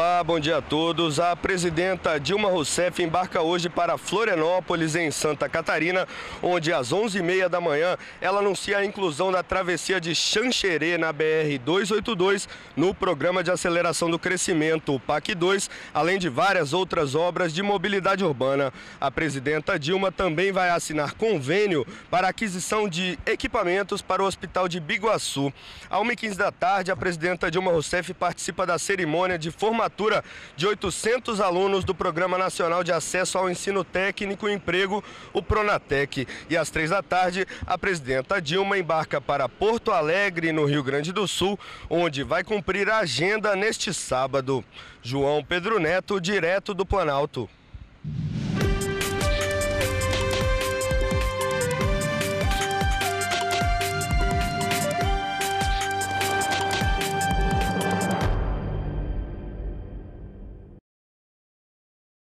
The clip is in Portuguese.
Olá, bom dia a todos. A presidenta Dilma Rousseff embarca hoje para Florianópolis, em Santa Catarina, onde às 11h30 da manhã ela anuncia a inclusão da travessia de Xanxerê na BR-282 no Programa de Aceleração do Crescimento, o PAC 2, além de várias outras obras de mobilidade urbana. A presidenta Dilma também vai assinar convênio para aquisição de equipamentos para o Hospital de Biguaçu. À 1h15 da tarde, a presidenta Dilma Rousseff participa da cerimônia de formação formatura de 800 alunos do Programa Nacional de Acesso ao Ensino Técnico e Emprego, o Pronatec. E às três da tarde, a presidenta Dilma embarca para Porto Alegre, no Rio Grande do Sul, onde vai cumprir a agenda neste sábado. João Pedro Neto, direto do Planalto.